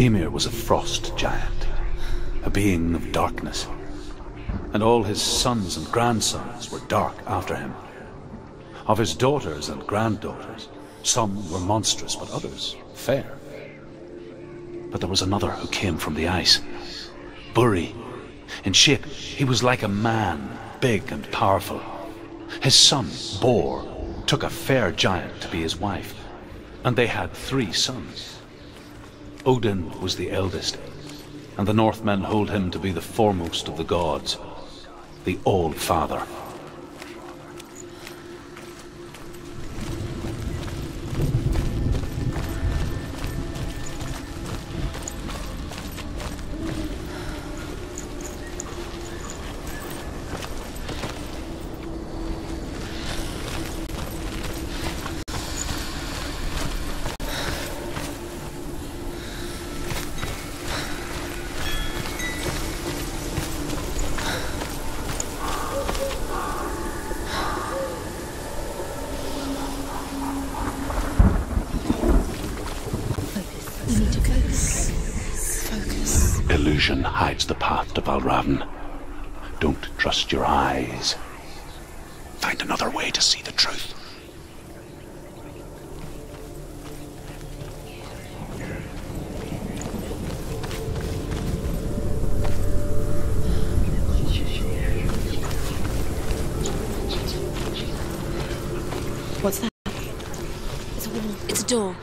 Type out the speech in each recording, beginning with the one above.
Ymir was a frost giant, a being of darkness, and all his sons and grandsons were dark after him. Of his daughters and granddaughters, some were monstrous, but others fair. But there was another who came from the ice. Buri. In shape, he was like a man, big and powerful. His son, Bor, took a fair giant to be his wife, and they had three sons. Odin was the eldest, and the Northmen hold him to be the foremost of the gods, the All-Father. Illusion hides the path to Valravn. Don't trust your eyes. Find another way to see the truth. What's that? It's a wall. It's a door.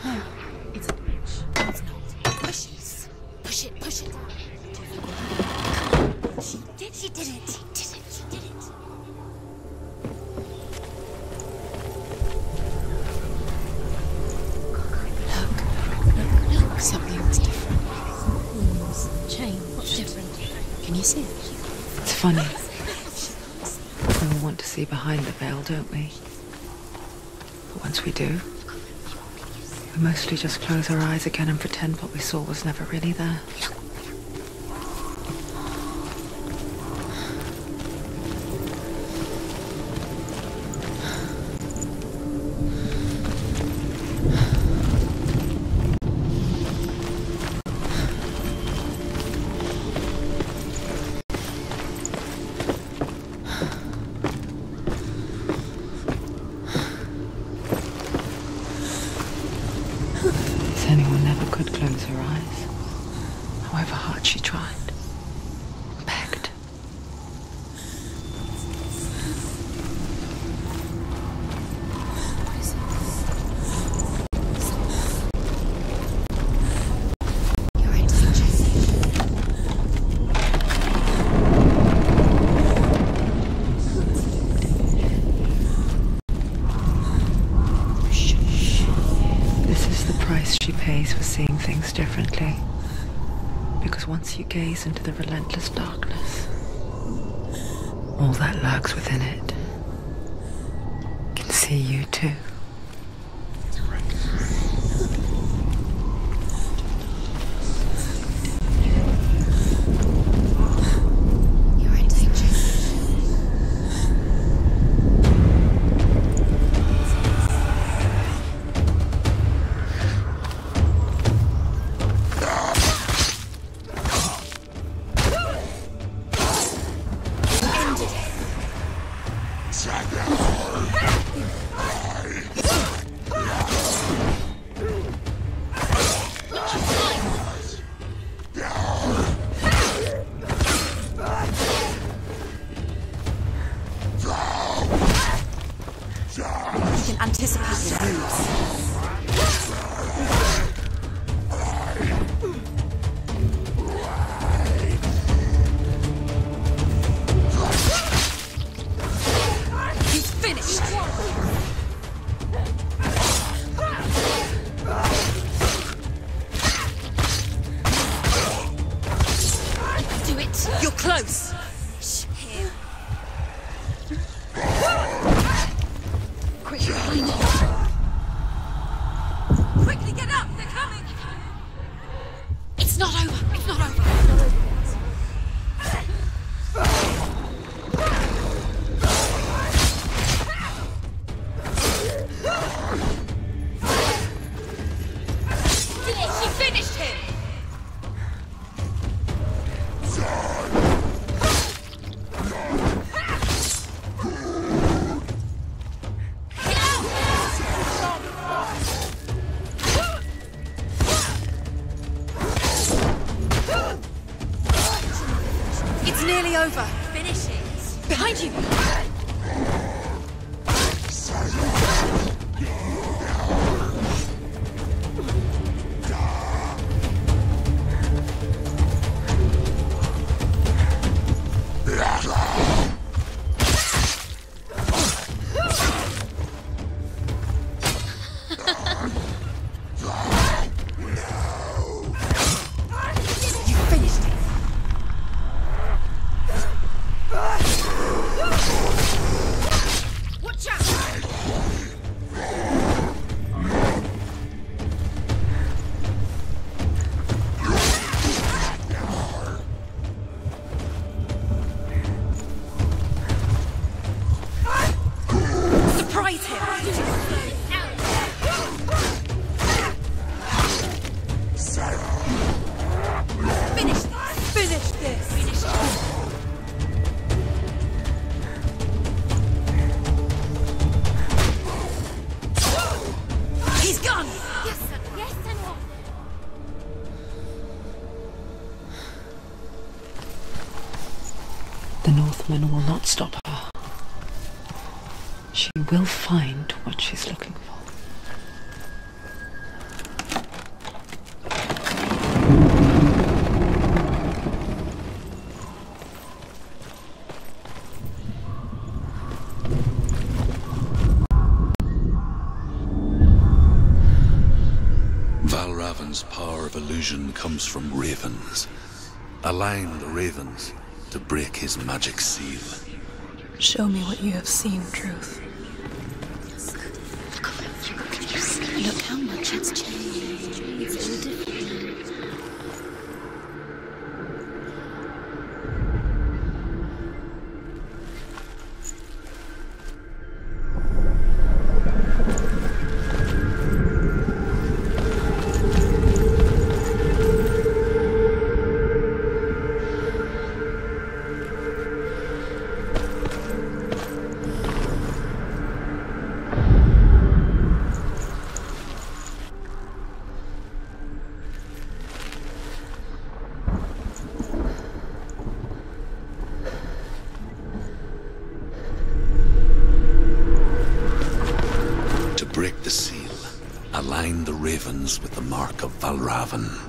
Close our eyes again and pretend what we saw was never really there. You gaze into the relentless darkness, all that lurks within it can anticipate your moves. comes from ravens. Allowing the ravens to break his magic seal. Show me what you have seen, Druth. mark of Valravn.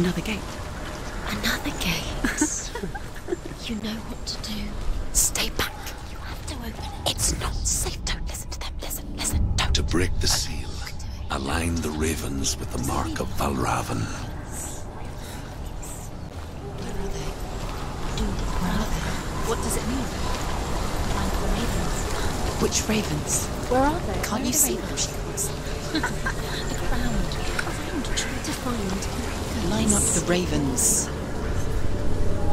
Another gate. Another gate. you know what to do. Stay back. You have to open it. It's not safe. Don't listen to them. Listen, listen. Don't. To break the seal, align the ravens with the mark of Valravn. Where are they? Do where are they? What does it mean? Find the ravens. Which ravens? Where are they? Can't Where you the see them? ravens? She can't see. Look around. Around. Try to find. Line up the ravens.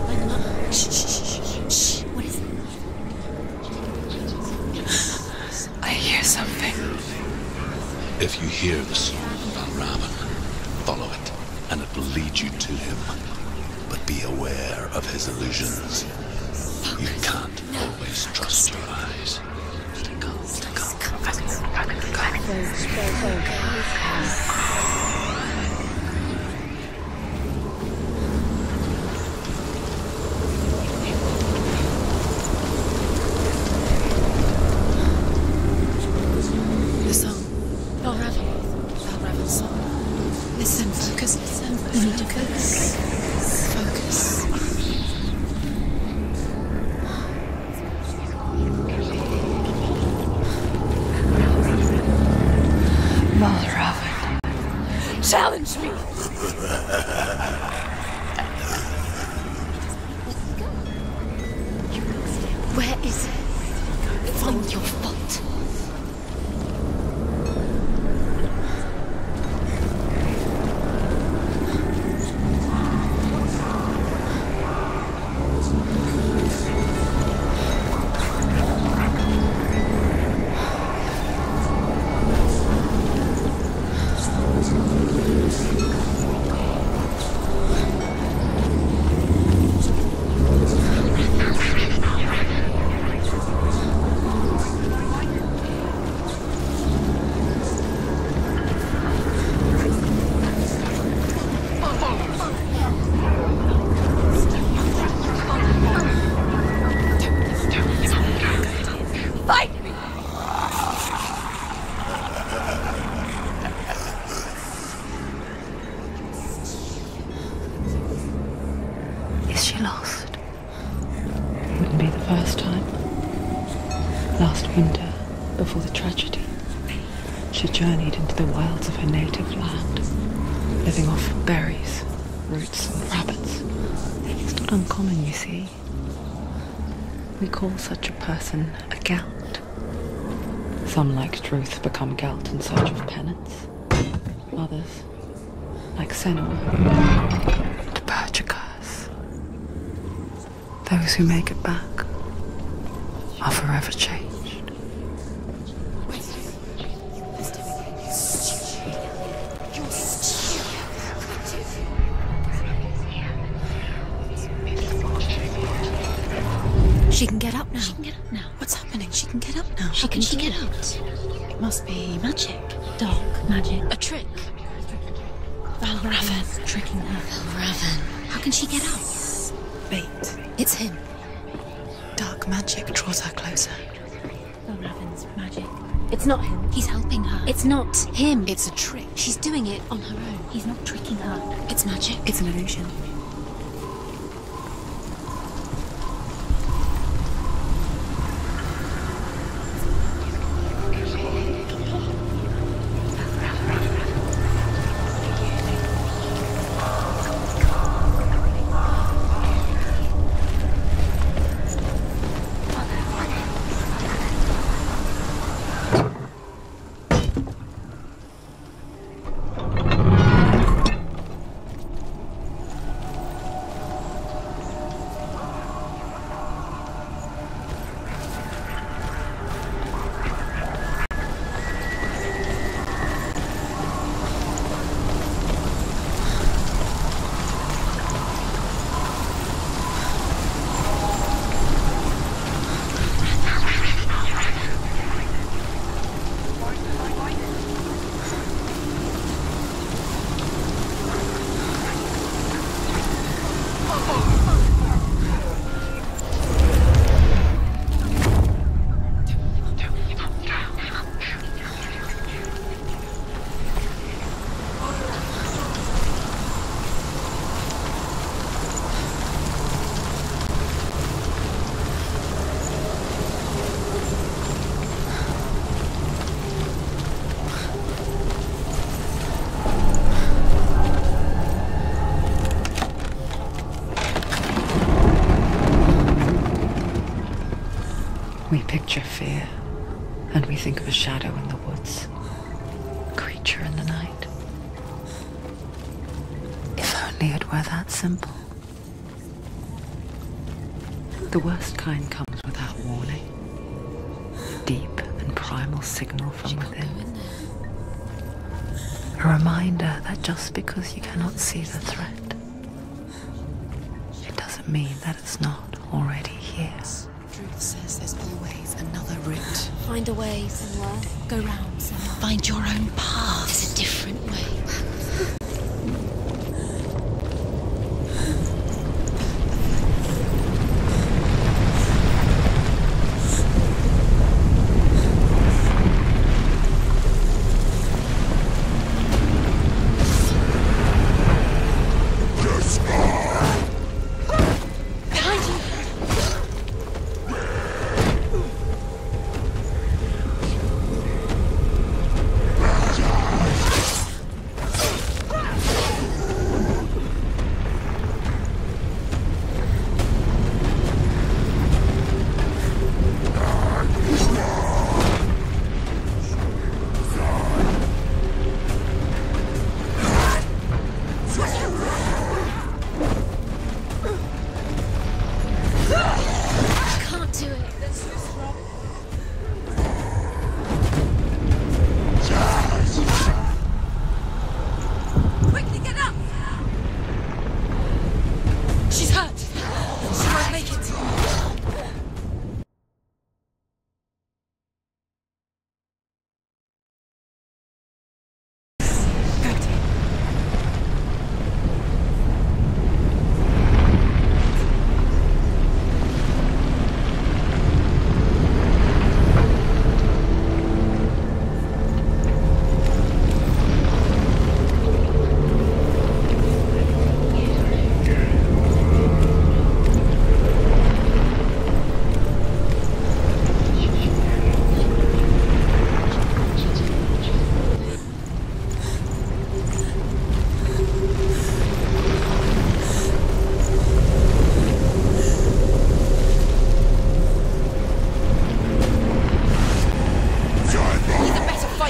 Line them up. Shh, shh, shh, shh, shh. What is it? I hear something. If you hear the call such a person a Gelt. Some, like Druth, become Gelt in search of penance. Others, like Senua, to purge a curse. Those who make it back out? It must be Magic. Dark magic. A trick. Valravn. Tricking her. Valravn. How can she get out? bait. It's him. Dark magic draws her closer. Valravn's magic. It's not him. He's helping her. It's not him. It's a trick. She's doing it on her own. He's not tricking her. It's magic. It's an illusion. Shadow in the woods, creature in the night. If only it were that simple. The worst kind comes without warning. Deep and primal signal from within. A reminder that just because you cannot see the threat, it doesn't mean that it's not Find a way somewhere. Go round somewhere. Find your own path.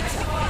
Fighter.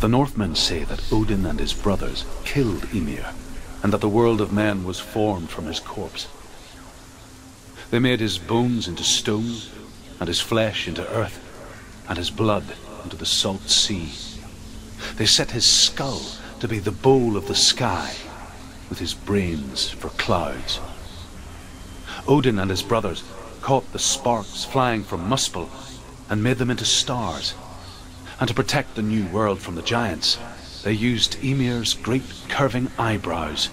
The Northmen say that Odin and his brothers killed Ymir, and that the world of men was formed from his corpse. They made his bones into stone, and his flesh into earth, and his blood into the salt sea. They set his skull to be the bowl of the sky, with his brains for clouds. Odin and his brothers caught the sparks flying from Muspel and made them into stars. And to protect the new world from the giants, they used Ymir's great curving eyebrows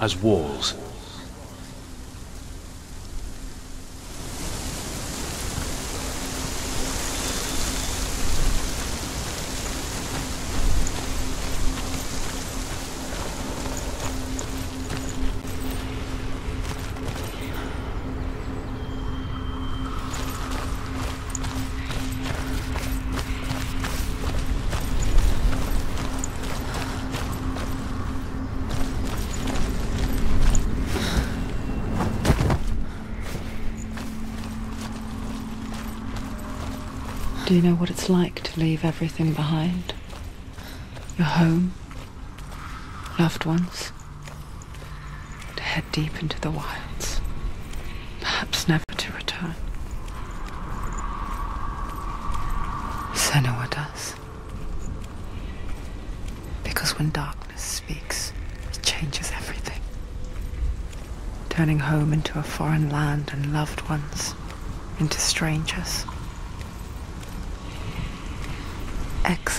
as walls. Leave everything behind? Your home, loved ones, to head deep into the wilds, perhaps never to return. Senua does. Because when darkness speaks, it changes everything. Turning home into a foreign land and loved ones into strangers.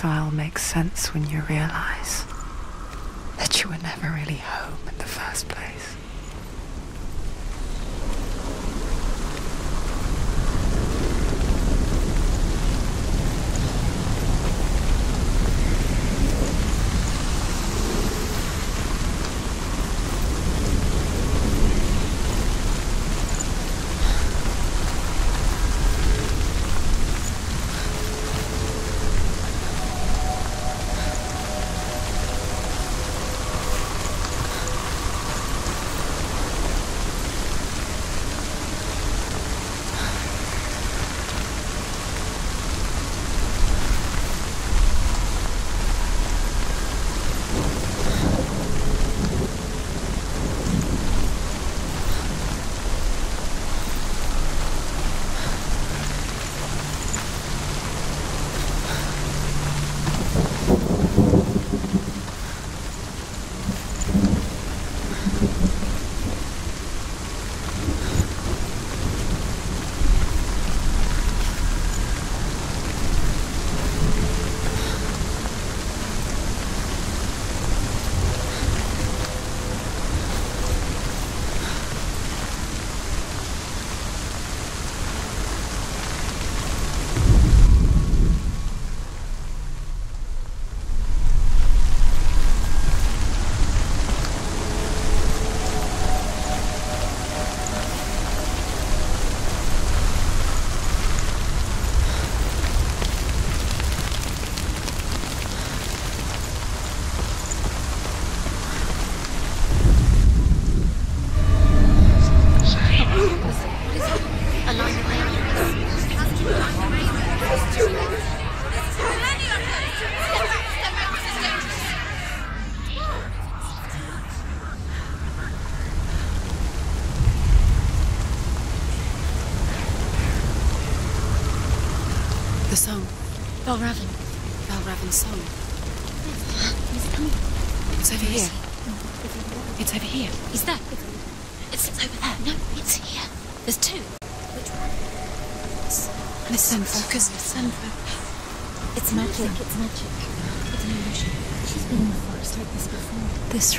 Exile makes sense when you realize that you were never really home in the first place.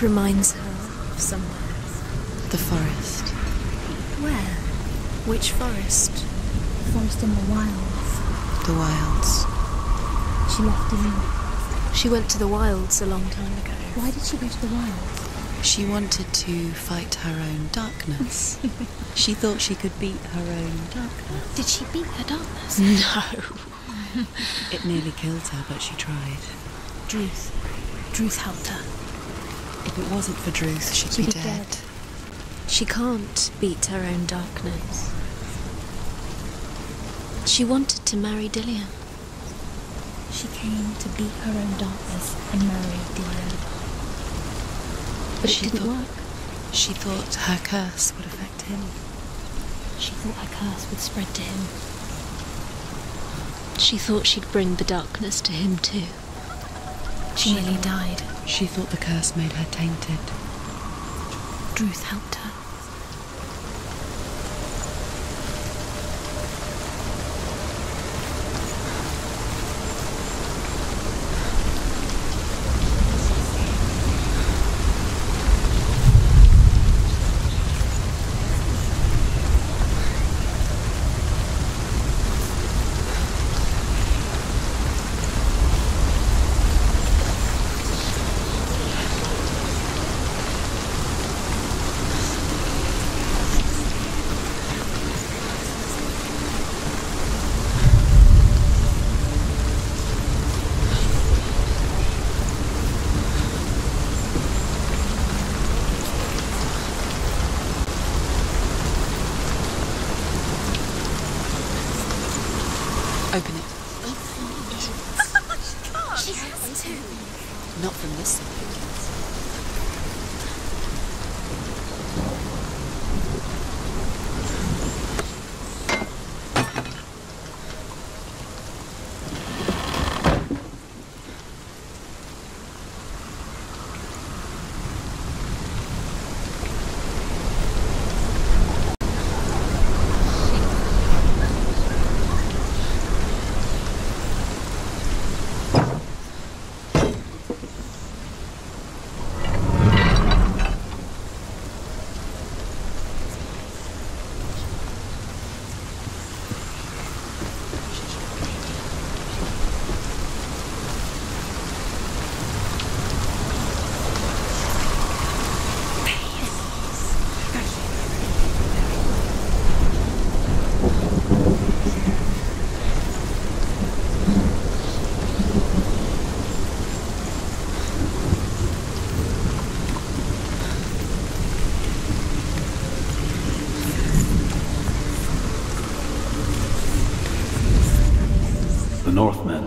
Reminds her of somewhere. The forest. Where? Which forest? The forest in the wilds. The wilds. She left Dillion. She went to the wilds a long time ago. Why did she go to the wilds? She wanted to fight her own darkness. she thought she could beat her own darkness. Did she beat her darkness? No. it nearly killed her, but she tried. Druth. Druth helped her. If it wasn't for Druth, she'd, She'd be be dead. dead. She can't beat her own darkness. She wanted to marry Dillion. She came to beat her own darkness and marry Dillion. But She didn't thought- work. She thought her curse would affect him. She thought her curse would spread to him. She thought she'd bring the darkness to him too. She nearly died. She thought the curse made her tainted. Druth helped her.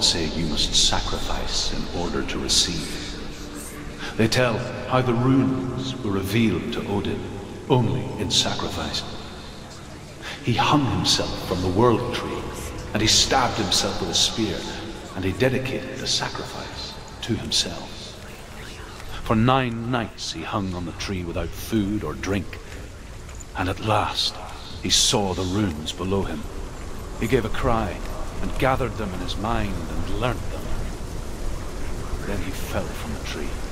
Say you must sacrifice in order to receive. They tell how the runes were revealed to Odin only in sacrifice. He hung himself from the world tree, and he stabbed himself with a spear, and he dedicated the sacrifice to himself. For nine nights he hung on the tree without food or drink, and at last he saw the runes below him. He gave a cry and gathered them in his mind and learnt them. Then he fell from the tree.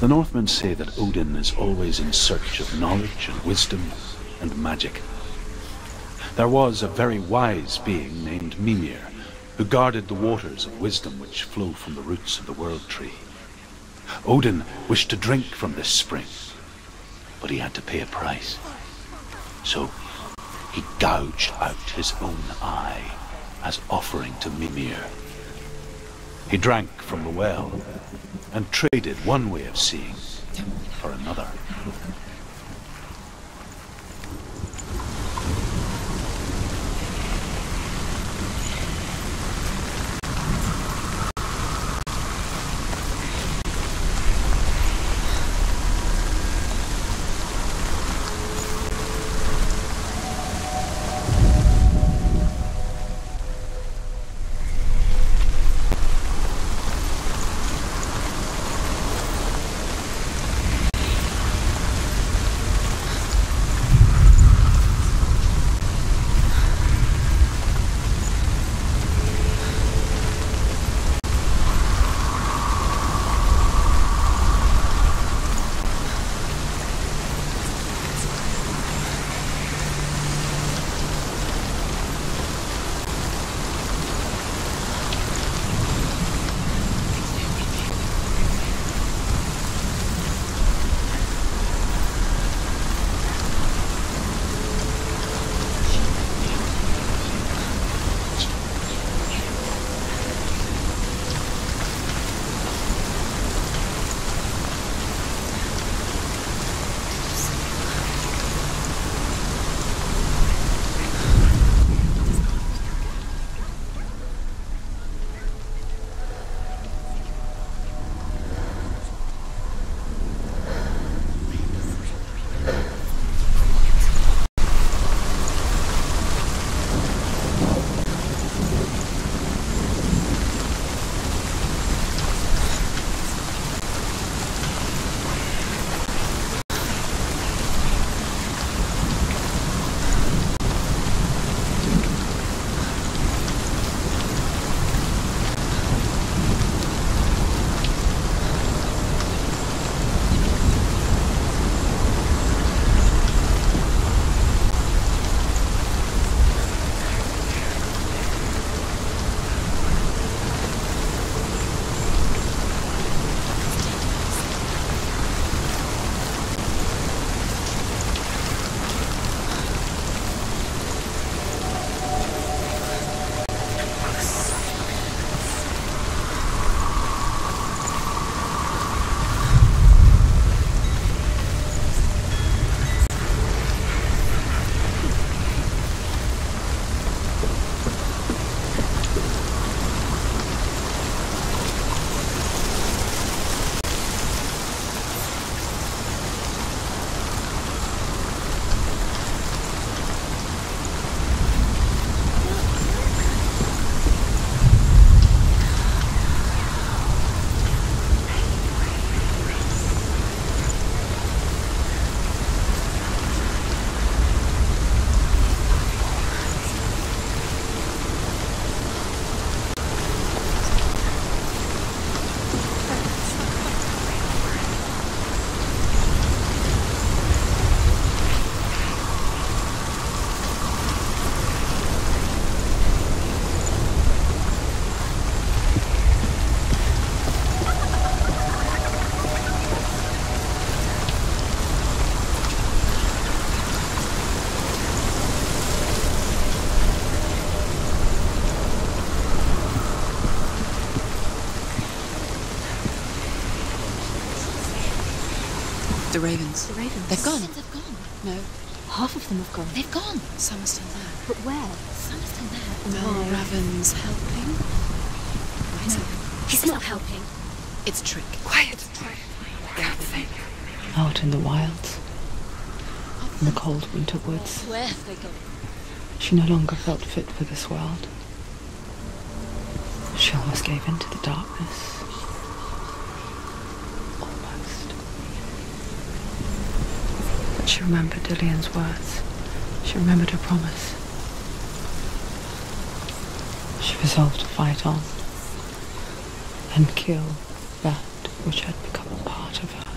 The Northmen say that Odin is always in search of knowledge and wisdom and magic. There was a very wise being named Mimir who guarded the waters of wisdom which flow from the roots of the world tree. Odin wished to drink from this spring, but he had to pay a price. So he gouged out his own eye as offering to Mimir. He drank from the well and traded one way of seeing for another. The ravens. The ravens. They've gone. They've gone. No, Half of them have gone. they've gone. Some are still there. But where? Some are still there. No, Raven's helping. No, he's not helping. It's a trick. Quiet. Out in the wilds, in the cold winter woods, Where have they gone? she no longer felt fit for this world. She almost gave in to the darkness. Almost. But she remembered Dillion's words. She remembered her promise. She resolved to fight on and kill that which had become a part of her.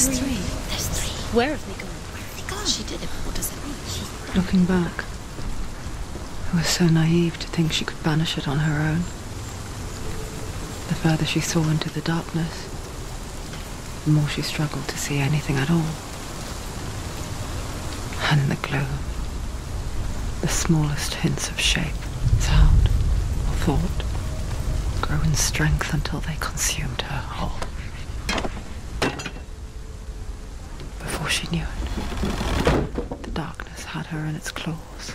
There's three. There's three. Where have they gone? Where have they gone? She did it. What does it mean? She Looking back, Was so naive to think she could banish it on her own. The further she saw into the darkness, the more she struggled to see anything at all. And the gloom, the smallest hints of shape, sound, or thought, grow in strength until they consumed her whole. Before she knew it, the darkness had her in its claws.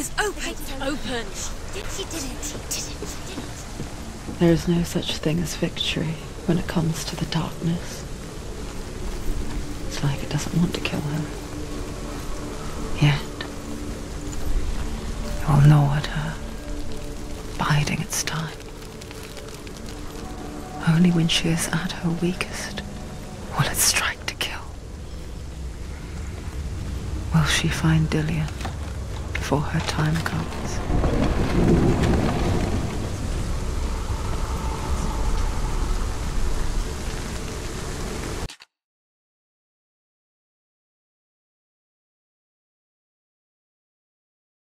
Is open. Open. She did it. She did it. Did it. There is no such thing as victory when it comes to the darkness. It's like it doesn't want to kill her. Yet. It will gnaw at her, biding its time. Only when she is at her weakest will it strike to kill. Will she find Dillion before her time comes?